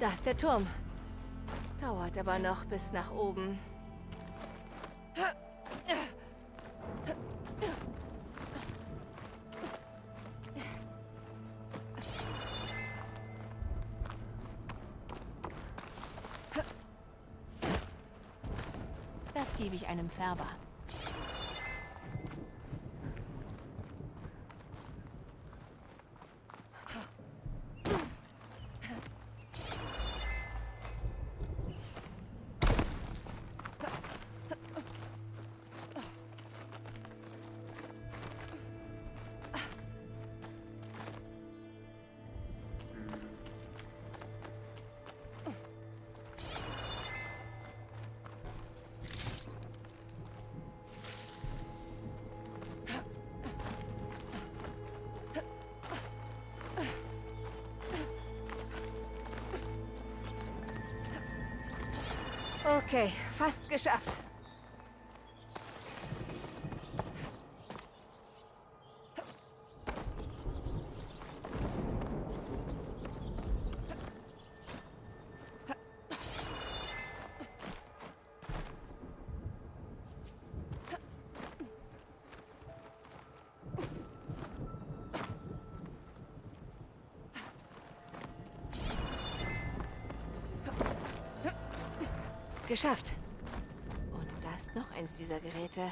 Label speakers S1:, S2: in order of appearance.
S1: Da ist der Turm. Dauert aber noch bis nach oben. Das gebe ich einem Färber. Okay, fast geschafft. Geschafft. Und da ist noch eins dieser Geräte.